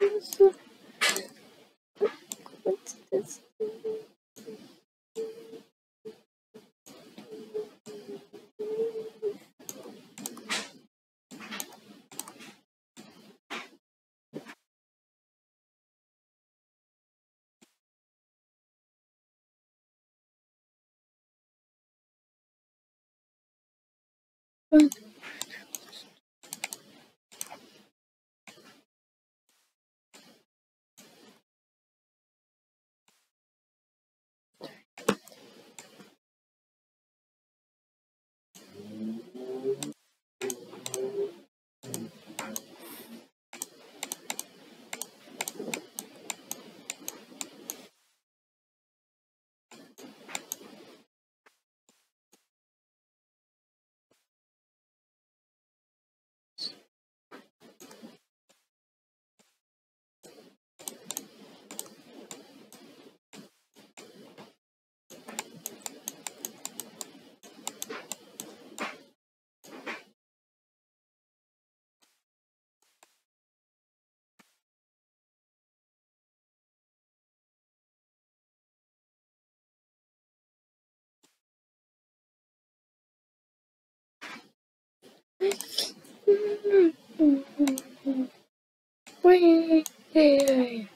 What's this? Mm-hmm. Wait.